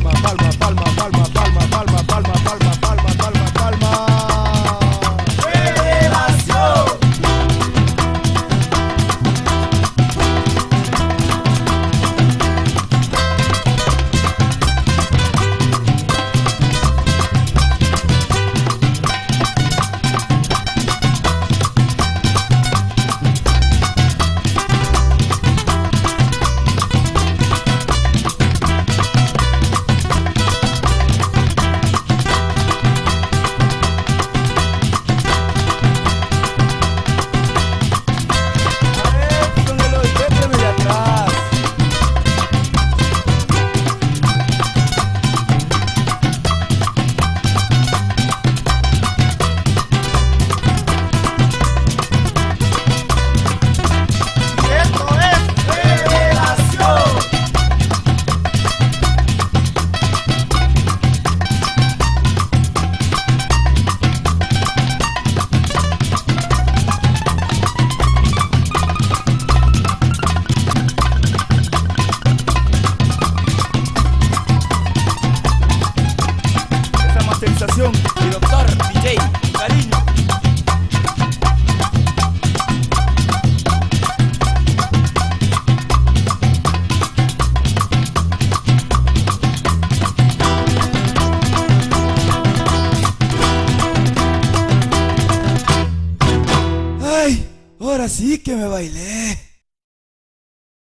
palma, palma, palma, palma, palma. sensación. Mi doctor, DJ, cariño. Ay, ahora sí que me bailé.